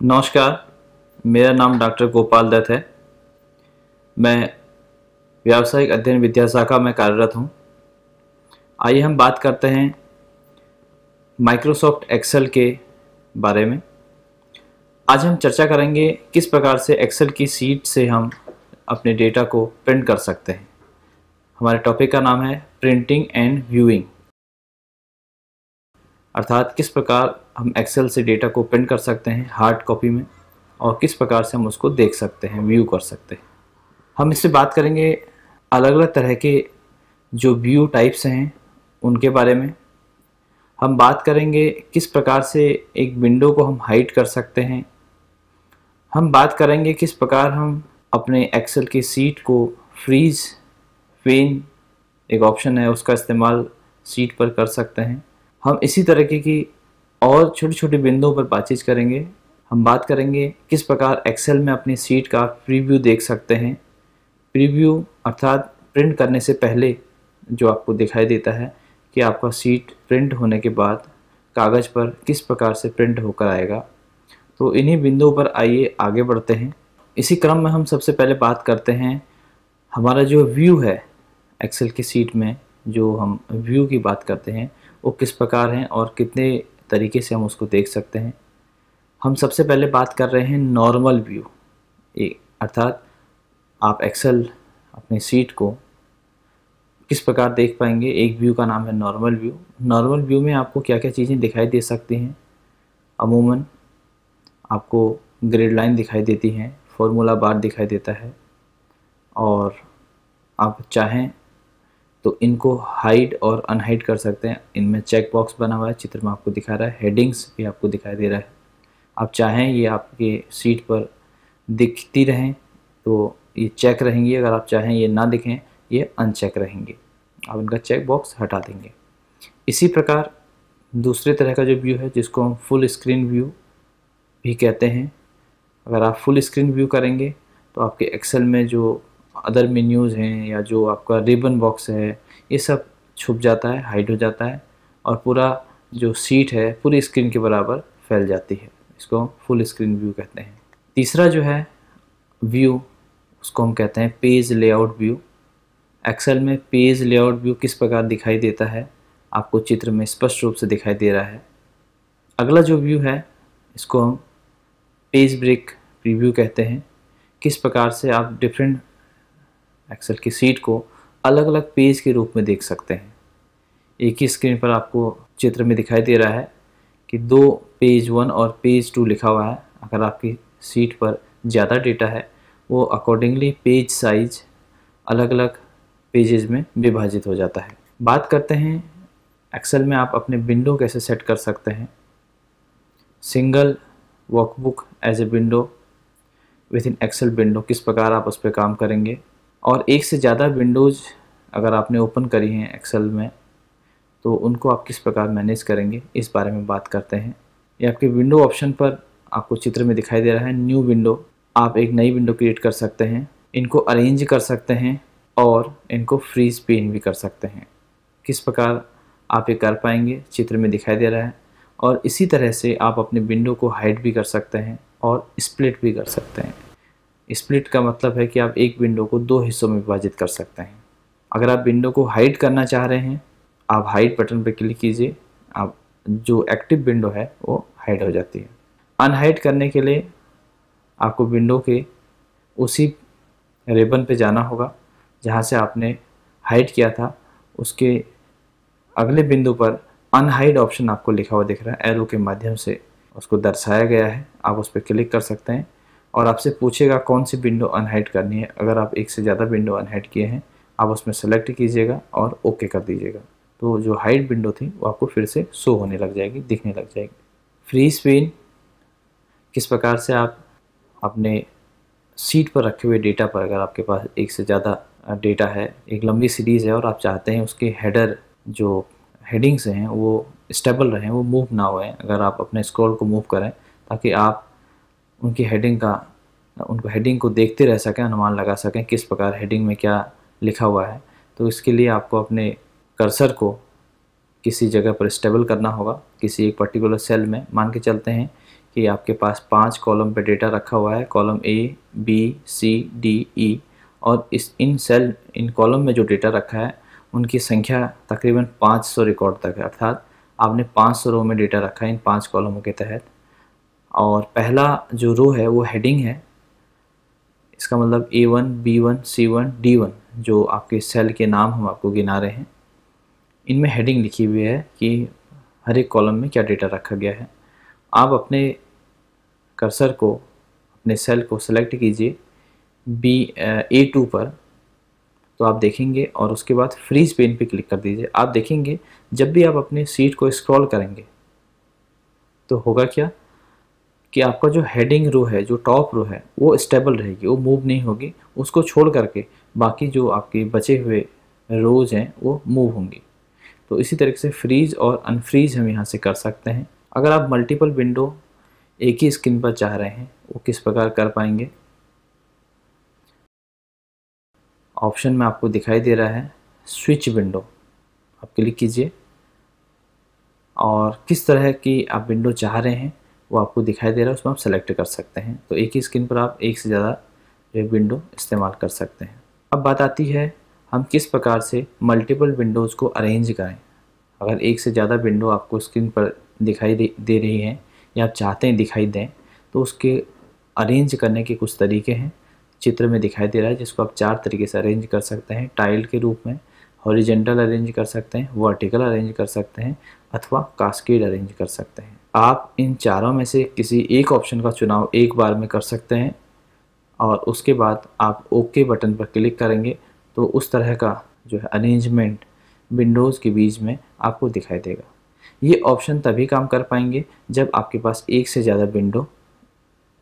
नमस्कार, मेरा नाम डॉक्टर गोपाल दत्त है। मैं व्यावसायिक अध्ययन विद्याशाखा में कार्यरत हूँ। आइए हम बात करते हैं माइक्रोसॉफ्ट एक्सेल के बारे में। आज हम चर्चा करेंगे किस प्रकार से एक्सेल की सीट से हम अपने डेटा को प्रिंट कर सकते हैं। हमारे टॉपिक का नाम है प्रिंटिंग एंड व्यूइंग। अर्थात किस प्रकार हम एक्सेल से डेटा को प्रिंट कर सकते हैं हार्ड कॉपी में, और किस प्रकार से हम उसको देख सकते हैं व्यू कर सकते हैं। हम इससे बात करेंगे अलग अलग तरह के जो व्यू टाइप्स हैं, उनके बारे में। हम बात करेंगे किस प्रकार से एक विंडो को हम हाइड कर सकते हैं। हम बात करेंगे किस प्रकार हम अपने एक्सेल की सीट को फ्रीज पेन एक ऑप्शन है, उसका इस्तेमाल सीट पर कर सकते हैं। हम इसी तरीके की और छोटे छोटे बिंदुओं पर बातचीत करेंगे। हम बात करेंगे किस प्रकार एक्सेल में अपनी सीट का प्रीव्यू देख सकते हैं। प्रीव्यू अर्थात प्रिंट करने से पहले जो आपको दिखाई देता है कि आपका सीट प्रिंट होने के बाद कागज़ पर किस प्रकार से प्रिंट होकर आएगा। तो इन्हीं बिंदुओं पर आइए, आगे बढ़ते हैं। इसी क्रम में हम सबसे पहले बात करते हैं। हमारा जो व्यू है एक्सेल की सीट में, जो हम व्यू की बात करते हैं, वो किस प्रकार हैं और कितने तरीके से हम उसको देख सकते हैं। हम सबसे पहले बात कर रहे हैं नॉर्मल व्यू अर्थात आप एक्सेल अपनी सीट को किस प्रकार देख पाएँगे? एक व्यू का नाम है नॉर्मल व्यू नॉर्मल व्यू में आपको क्या क्या चीज़ें दिखाई दे सकती हैं? अमूमन आपको ग्रेड लाइन दिखाई देती हैं फॉर्मूला बार दिखाई देता है। और आप चाहें तो इनको हाइड और अनहाइड कर सकते हैं। इनमें चेक बॉक्स बना हुआ है, चित्र में आपको दिखा रहा है। हेडिंग्स भी आपको दिखाई दे रहा है। आप चाहें ये आपके सीट पर दिखती रहें तो ये चेक रहेंगी। अगर आप चाहें ये ना दिखें, ये अनचेक रहेंगे। आप इनका चेक बॉक्स हटा देंगे। इसी प्रकार दूसरे तरह का जो व्यू है, जिसको हम फुल स्क्रीन व्यू भी कहते हैं, अगर आप फुल स्क्रीन व्यू करेंगे तो आपके एक्सेल में जो अदर मेन्यूज़ हैं या जो आपका रिबन बॉक्स है, ये सब छुप जाता है हाइड हो जाता है और पूरा जो सीट है, पूरी स्क्रीन के बराबर फैल जाती है। इसको हम फुल स्क्रीन व्यू कहते हैं। तीसरा जो है व्यू उसको हम कहते हैं पेज लेआउट व्यू एक्सेल में पेज लेआउट व्यू किस प्रकार दिखाई देता है, आपको चित्र में स्पष्ट रूप से दिखाई दे रहा है। अगला जो व्यू है, इसको हम पेज ब्रेक प्रीव्यू कहते हैं। किस प्रकार से आप डिफरेंट एक्सेल की सीट को अलग अलग पेज के रूप में देख सकते हैं। एक ही स्क्रीन पर आपको चित्र में दिखाई दे रहा है कि दो पेज वन और पेज टू लिखा हुआ है। अगर आपकी सीट पर ज़्यादा डेटा है, वो अकॉर्डिंगली पेज साइज़ अलग अलग पेजेज में विभाजित हो जाता है। बात करते हैं एक्सेल में आप अपने विंडो कैसे सेट कर सकते हैं। Single workbook as a window within Excel window किस प्रकार आप उस पर काम करेंगे? और एक से ज़्यादा विंडोज़ अगर आपने ओपन करी हैं एक्सेल में तो उनको आप किस प्रकार मैनेज करेंगे? इस बारे में बात करते हैं। ये आपके विंडो ऑप्शन पर आपको चित्र में दिखाई दे रहा है, न्यू विंडो। आप एक नई विंडो क्रिएट कर सकते हैं, इनको अरेंज कर सकते हैं और इनको फ्रीज पेन भी कर सकते हैं। किस प्रकार आप ये कर पाएँगे, चित्र में दिखाई दे रहा है। और इसी तरह से आप अपने विंडो को हाइड भी कर सकते हैं और स्प्लिट भी कर सकते हैं। स्प्लिट का मतलब है कि आप एक विंडो को दो हिस्सों में विभाजित कर सकते हैं। अगर आप विंडो को हाइड करना चाह रहे हैं, आप हाइड बटन पर क्लिक कीजिए, आप जो एक्टिव विंडो है वो हाइड हो जाती है। अनहाइड करने के लिए आपको विंडो के उसी रेबन पे जाना होगा, जहाँ से आपने हाइड किया था। उसके अगले बिंदु पर अनहाइड ऑप्शन आपको लिखा हुआ दिख रहा है, एरो के माध्यम से उसको दर्शाया गया है। आप उस पर क्लिक कर सकते हैं। और आपसे पूछेगा कौन सी विंडो अनहाइड करनी है। अगर आप एक से ज़्यादा विंडो अनहाइड किए हैं, आप उसमें सेलेक्ट कीजिएगा और ओके कर दीजिएगा। तो जो हाइड विंडो थी, वो आपको फिर से शो होने लग जाएगी, दिखने लग जाएगी। फ्री स्क्रीन किस प्रकार से आप अपने सीट पर रखे हुए डेटा पर, अगर आपके पास एक से ज़्यादा डेटा है, एक लंबी सीरीज़ है और आप चाहते हैं उसके हेडर जो हेडिंग्स हैं, वो स्टेबल रहें, वो मूव ना होए। अगर आप अपने स्क्रॉल को मूव करें, ताकि आप उनकी हेडिंग का, उनको हेडिंग को देखते रह सकें, अनुमान लगा सकें किस प्रकार हेडिंग में क्या लिखा हुआ है। तो इसके लिए आपको अपने कर्सर को किसी जगह पर स्टेबल करना होगा। किसी एक पर्टिकुलर सेल में मान के चलते हैं कि आपके पास पाँच कॉलम पे डेटा रखा हुआ है। Column A B C D E और इस, इन सेल इन कॉलम में जो डेटा रखा है, उनकी संख्या तकरीबन 500 रिकॉर्ड तक है। अर्थात आपने 500 रो में डेटा रखा है इन पाँच कॉलमों के तहत। और पहला जो रो है, वो हेडिंग है। इसका मतलब A one B one C one D one जो आपके सेल के नाम हम आपको गिना रहे हैं। इनमें हेडिंग लिखी हुई है कि हर एक कॉलम में क्या डेटा रखा गया है। आप अपने कर्सर को, अपने सेल को सेलेक्ट कीजिए बी ए टू पर। तो आप देखेंगे और उसके बाद फ्रीज पेन पे क्लिक कर दीजिए। आप देखेंगे, जब भी आप अपने सीट को स्क्रॉल करेंगे तो होगा क्या? कि आपका जो हेडिंग रो है, जो टॉप रो है, वो स्टेबल रहेगी, वो मूव नहीं होगी। उसको छोड़ करके बाकी जो आपके बचे हुए रोज हैं, वो मूव होंगी। तो इसी तरीके से फ्रीज और अनफ्रीज हम यहाँ से कर सकते हैं। अगर आप मल्टीपल विंडो एक ही स्क्रीन पर चाह रहे हैं, वो किस प्रकार कर पाएँगे? ऑप्शन में आपको दिखाई दे रहा है स्विच विंडो आप क्लिक कीजिए। और किस तरह की आप विंडो चाह रहे हैं वो आपको दिखाई दे रहा है उसमें आप सेलेक्ट कर सकते हैं। तो एक ही स्क्रीन पर आप एक से ज़्यादा जो विंडो इस्तेमाल कर सकते हैं। अब बात आती है हम किस प्रकार से मल्टीपल विंडोज़ को अरेंज करें? अगर एक से ज़्यादा विंडो आपको स्क्रीन पर दिखाई दे, दे रही हैं या आप चाहते हैं दिखाई दें तो उसके अरेंज करने के कुछ तरीके हैं। चित्र में दिखाई दे रहा है जिसको आप चार तरीके से अरेंज कर सकते हैं। टाइल के रूप में हॉरिजेंटल अरेंज कर सकते हैं वर्टिकल अरेंज कर सकते हैं अथवा कास्केड अरेंज कर सकते हैं। आप इन चारों में से किसी एक ऑप्शन का चुनाव एक बार में कर सकते हैं और उसके बाद आप ओके बटन पर क्लिक करेंगे तो उस तरह का जो है अरेंजमेंट विंडोज़ के बीच में आपको दिखाई देगा। ये ऑप्शन तभी काम कर पाएँगे जब आपके पास एक से ज़्यादा विंडो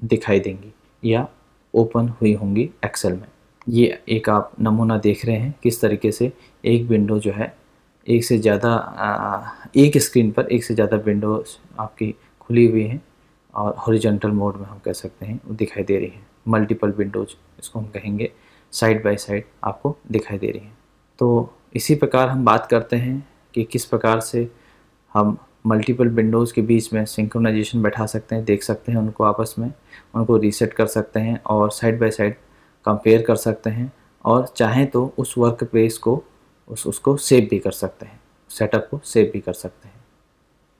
दिखाई देंगी या ओपन हुई होंगी एक्सेल में। ये एक आप नमूना देख रहे हैं किस तरीके से एक विंडो जो है एक से ज़्यादा एक स्क्रीन पर एक से ज़्यादा विंडो आपकी खुली हुई हैं और हॉरिजेंटल मोड में हम कह सकते हैं, वो दिखाई दे रही हैं। मल्टीपल विंडोज़ इसको हम कहेंगे साइड बाय साइड आपको दिखाई दे रही हैं। तो इसी प्रकार हम बात करते हैं कि किस प्रकार से हम मल्टीपल विंडोज़ के बीच में सिंक्रोनाइजेशन बैठा सकते हैं, देख सकते हैं उनको आपस में, उनको रीसेट कर सकते हैं और साइड बाय साइड कंपेयर कर सकते हैं। और चाहें तो उस वर्क प्लेस को उस, उसको सेव भी कर सकते हैं। सेटअप को सेव भी कर सकते हैं।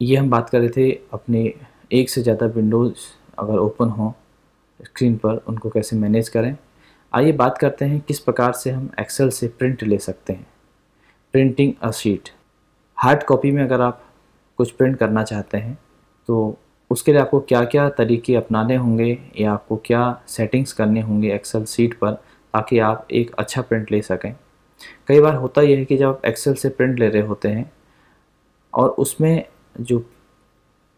ये हम बात कर रहे थे अपने एक से ज़्यादा विंडोज़ अगर ओपन हो स्क्रीन पर उनको कैसे मैनेज करें। आइए बात करते हैं किस प्रकार से हम एक्सेल से प्रिंट ले सकते हैं। Printing a sheet hard copy में अगर आप कुछ प्रिंट करना चाहते हैं तो उसके लिए आपको क्या क्या तरीके अपनाने होंगे या आपको क्या सेटिंग्स करने होंगे एक्सेल सीट पर, ताकि आप एक अच्छा प्रिंट ले सकें। कई बार होता यह है कि जब आप एक्सेल से प्रिंट ले रहे होते हैं और उसमें जो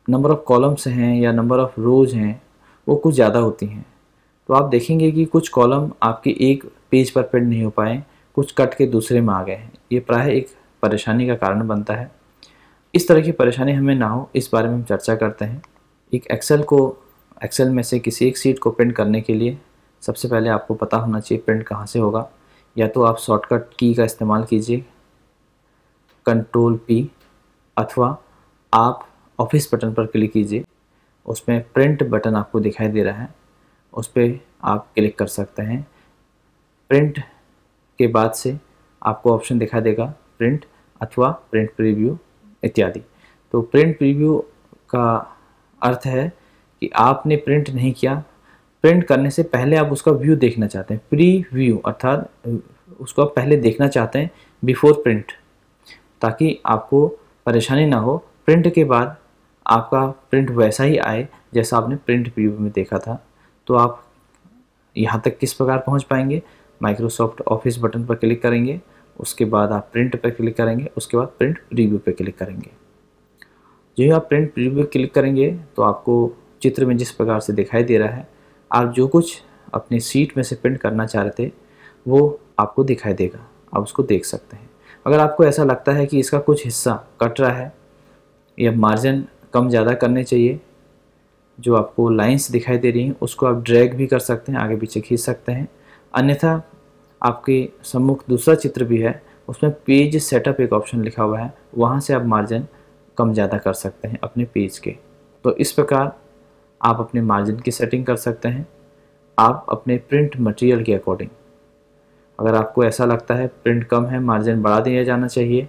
नंबर ऑफ़ कॉलम्स हैं या नंबर ऑफ़ रोज़ हैं, वो कुछ ज़्यादा होती हैं। तो आप देखेंगे कि कुछ कॉलम आपके एक पेज पर प्रिंट नहीं हो पाए, कुछ कट के दूसरे में आ गए हैं। ये प्राय एक परेशानी का कारण बनता है। इस तरह की परेशानी हमें ना हो, इस बारे में हम चर्चा करते हैं। एक एक्सेल को एक्सेल में से किसी एक सीट को प्रिंट करने के लिए सबसे पहले आपको पता होना चाहिए प्रिंट कहाँ से होगा। या तो आप शॉर्टकट की का इस्तेमाल कीजिए कंट्रोल पी अथवा आप ऑफ़िस बटन पर क्लिक कीजिए। उसमें प्रिंट बटन आपको दिखाई दे रहा है। उस पर आप क्लिक कर सकते हैं। प्रिंट के बाद से आपको ऑप्शन दिखाई देगा प्रिंट अथवा प्रिंट प्रीव्यू इत्यादि। तो प्रिंट प्रीव्यू का अर्थ है कि आपने प्रिंट नहीं किया प्रिंट करने से पहले आप उसका व्यू देखना चाहते हैं। प्री व्यू अर्थात उसको आप पहले देखना चाहते हैं बिफोर प्रिंट, ताकि आपको परेशानी ना हो। प्रिंट के बाद आपका प्रिंट वैसा ही आए जैसा आपने प्रिंट प्रीव्यू में देखा था। तो आप यहाँ तक किस प्रकार पहुँच पाएँगे? माइक्रोसॉफ्ट ऑफ़िस बटन पर क्लिक करेंगे, उसके बाद आप प्रिंट पर क्लिक करेंगे, उसके बाद प्रिंट रिव्यू पर क्लिक करेंगे। जो ही आप प्रिंट रिव्यू क्लिक करेंगे तो आपको चित्र में जिस प्रकार से दिखाई दे रहा है आप जो कुछ अपनी सीट में से प्रिंट करना चाह रहे थे, वो आपको दिखाई देगा। आप उसको देख सकते हैं। अगर आपको ऐसा लगता है कि इसका कुछ हिस्सा कट रहा है या मार्जिन कम ज़्यादा करने चाहिए, जो आपको लाइंस दिखाई दे रही हैं, उसको आप ड्रैग भी कर सकते हैं, आगे पीछे खींच सकते हैं। अन्यथा, आपके सम्मुख दूसरा चित्र भी है, उसमें पेज सेटअप एक ऑप्शन लिखा हुआ है, वहाँ से आप मार्जिन कम ज़्यादा कर सकते हैं अपने पेज के। तो इस प्रकार आप अपने मार्जिन की सेटिंग कर सकते हैं। आप अपने प्रिंट मटेरियल के अकॉर्डिंग अगर आपको ऐसा लगता है प्रिंट कम है मार्जिन बढ़ा दिया जाना चाहिए।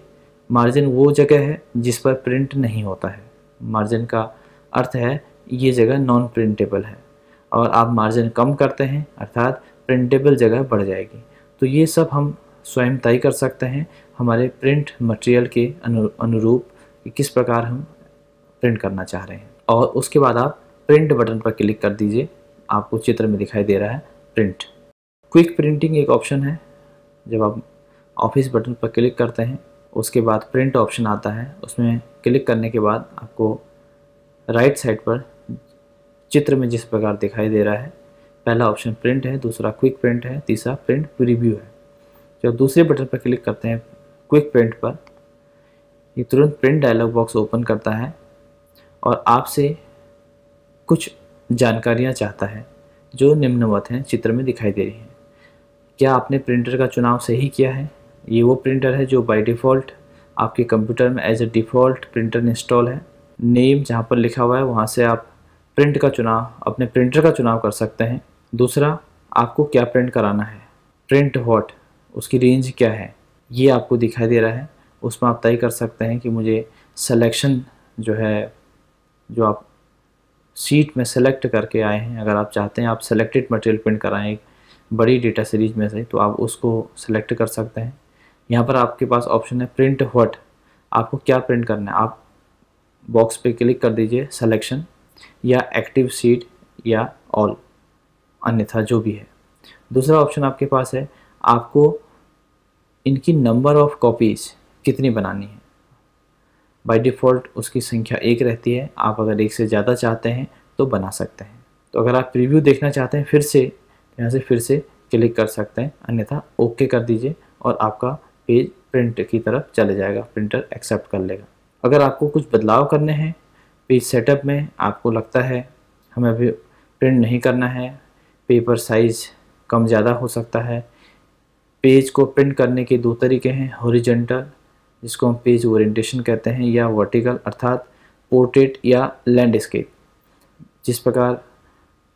मार्जिन वो जगह है जिस पर प्रिंट नहीं होता है। मार्जिन का अर्थ है, ये जगह नॉन प्रिंटेबल है। और आप मार्जिन कम करते हैं, अर्थात प्रिंटेबल जगह बढ़ जाएगी। तो ये सब हम स्वयं तय कर सकते हैं, हमारे प्रिंट मटेरियल के अनु, अनुरूप किस प्रकार हम प्रिंट करना चाह रहे हैं। और उसके बाद आप प्रिंट बटन पर क्लिक कर दीजिए। आपको चित्र में दिखाई दे रहा है प्रिंट क्विक प्रिंटिंग एक ऑप्शन है। जब आप ऑफ़िस बटन पर क्लिक करते हैं, उसके बाद प्रिंट ऑप्शन आता है। उसमें क्लिक करने के बाद आपको राइट साइड पर चित्र में जिस प्रकार दिखाई दे रहा है, पहला ऑप्शन प्रिंट है, दूसरा क्विक प्रिंट है, तीसरा प्रिंट प्रीव्यू है। जब दूसरे बटन पर क्लिक करते हैं क्विक प्रिंट पर, ये तुरंत प्रिंट डायलॉग बॉक्स ओपन करता है और आपसे कुछ जानकारियाँ चाहता है, जो निम्नवत हैं, चित्र में दिखाई दे रही हैं। क्या आपने प्रिंटर का चुनाव सही किया है? ये वो प्रिंटर है जो बाय डिफ़ॉल्ट आपके कंप्यूटर में as a default printer install है। नेम जहाँ पर लिखा हुआ है, वहाँ से आप प्रिंट का चुनाव, अपने प्रिंटर का चुनाव कर सकते हैं। दूसरा, आपको क्या प्रिंट कराना है? प्रिंट वॉट उसकी रेंज क्या है? ये आपको दिखाई दे रहा है। उसमें आप तय कर सकते हैं कि मुझे सिलेक्शन जो है, जो आप सीट में सेलेक्ट करके आए हैं। अगर आप चाहते हैं आप सेलेक्टेड मटेरियल प्रिंट कराएँ, बड़ी डेटा सीरीज़ में से तो आप उसको सेलेक्ट कर सकते हैं। यहाँ पर आपके पास ऑप्शन है प्रिंट व्हाट आपको क्या प्रिंट करना है? आप बॉक्स पे क्लिक कर दीजिए सिलेक्शन या एक्टिव सीट या ऑल अन्यथा जो भी है। दूसरा ऑप्शन आपके पास है, आपको इनकी नंबर ऑफ़ कॉपीज़ कितनी बनानी है? बाय डिफ़ॉल्ट उसकी संख्या एक रहती है। आप अगर एक से ज़्यादा चाहते हैं तो बना सकते हैं। तो अगर आप प्रीव्यू देखना चाहते हैं, फिर से, यहाँ से फिर से क्लिक कर सकते हैं। अन्यथा ओके कर दीजिए और आपका पेज प्रिंट की तरफ़ चले जाएगा। प्रिंटर एक्सेप्ट कर लेगा। अगर आपको कुछ बदलाव करने हैं पेज सेटअप में आपको लगता है, हमें अभी प्रिंट नहीं करना है पेपर साइज़ कम ज़्यादा हो सकता है पेज को प्रिंट करने के दो तरीके हैं हॉरिजेंटल जिसको हम पेज ओरिएंटेशन कहते हैं या वर्टिकल अर्थात पोर्ट्रेट या लैंडस्केप। जिस प्रकार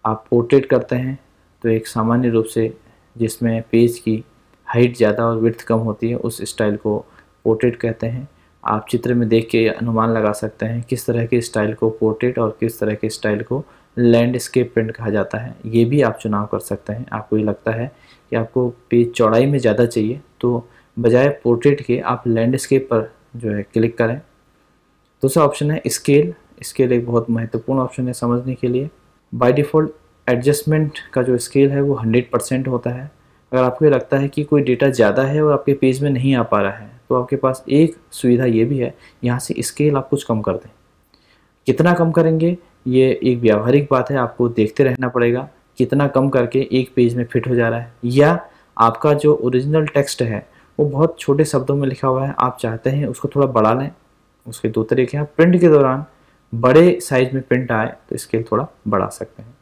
आप पोर्ट्रेट करते हैं तो एक सामान्य रूप से जिसमें पेज की हाइट ज़्यादा और विर्थ कम होती है, उस स्टाइल को पोर्ट्रेट कहते हैं। आप चित्र में देख के अनुमान लगा सकते हैं किस तरह के स्टाइल को पोर्ट्रेट और किस तरह के स्टाइल को लैंडस्केप प्रिंट कहा जाता है। ये भी आप चुनाव कर सकते हैं। आपको ये लगता है कि आपको पेज चौड़ाई में ज़्यादा चाहिए तो बजाय पोर्ट्रेट के आप लैंडस्केप पर जो है क्लिक करें। दूसरा ऑप्शन है स्केल स्केल एक बहुत महत्वपूर्ण ऑप्शन है समझने के लिए। बाय डिफ़ॉल्ट एडजस्टमेंट का जो स्केल है वो हंड्रेड परसेंट होता है। अगर आपको ये लगता है कि कोई डेटा ज़्यादा है और आपके पेज में नहीं आ पा रहा है तो आपके पास एक सुविधा ये भी है, यहाँ से स्केल आप कुछ कम कर दें। कितना कम करेंगे, ये एक व्यावहारिक बात है, आपको देखते रहना पड़ेगा। कितना कम करके एक पेज में फिट हो जा रहा है। या आपका जो ओरिजिनल टेक्स्ट है वो बहुत छोटे शब्दों में लिखा हुआ है, आप चाहते हैं उसको थोड़ा बढ़ा लें। उसके दो तरीके हैं। प्रिंट के दौरान बड़े साइज़ में प्रिंट आए तो स्केल थोड़ा बढ़ा सकते हैं।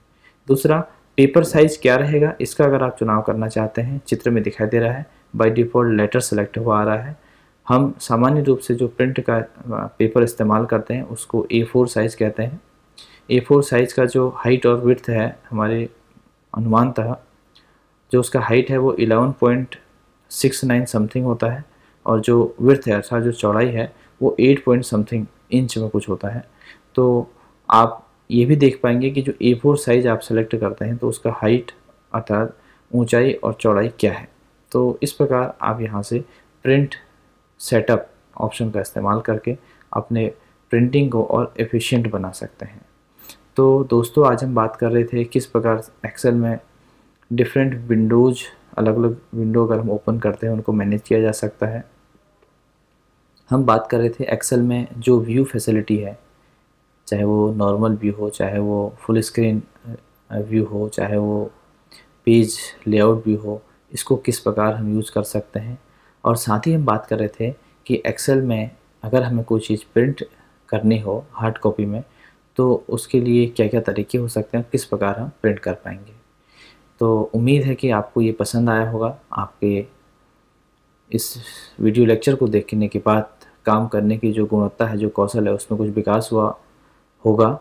दूसरा, पेपर साइज़ क्या रहेगा, इसका अगर आप चुनाव करना चाहते हैं, चित्र में दिखाई दे रहा है बाय डिफ़ॉल्ट लेटर सेलेक्ट हुआ आ रहा है। हम सामान्य रूप से जो प्रिंट का पेपर इस्तेमाल करते हैं, उसको ए फोर साइज़ कहते हैं। ए फोर साइज़ का जो हाइट और विर्थ है, हमारे अनुमानतः जो उसका हाइट है वो eleven point six nine something होता है और जो विर्थ है, अर्थात जो चौड़ाई है, वो एट पॉइंट समथिंग इंच में कुछ होता है। तो आप ये भी देख पाएँगे कि जो ए फोर साइज़ आप सेलेक्ट करते हैं तो उसका हाइट अर्थात ऊंचाई और चौड़ाई क्या है। तो इस प्रकार आप यहाँ से प्रिंट सेटअप ऑप्शन का इस्तेमाल करके अपने प्रिंटिंग को और एफिशिएंट बना सकते हैं। तो दोस्तों, आज हम बात कर रहे थे किस प्रकार एक्सेल में डिफरेंट विंडोज़ अलग अलग विंडो अगर हम ओपन करते हैं, उनको मैनेज किया जा सकता है। हम बात कर रहे थे एक्सेल में जो व्यू फैसिलिटी है, चाहे वो नॉर्मल व्यू हो, चाहे वो फुल स्क्रीन व्यू हो, चाहे वो पेज लेआउट व्यू हो, इसको किस प्रकार हम यूज़ कर सकते हैं। और साथ ही हम बात कर रहे थे कि एक्सेल में अगर हमें कोई चीज़ प्रिंट करनी हो हार्ड कॉपी में तो उसके लिए क्या क्या तरीके हो सकते हैं, किस प्रकार हम प्रिंट कर पाएँगे। तो उम्मीद है कि आपको ये पसंद आया होगा। आपके इस वीडियो लेक्चर को देखने के बाद काम करने की जो गुणवत्ता है, जो कौशल है, उसमें कुछ विकास हुआ होगा।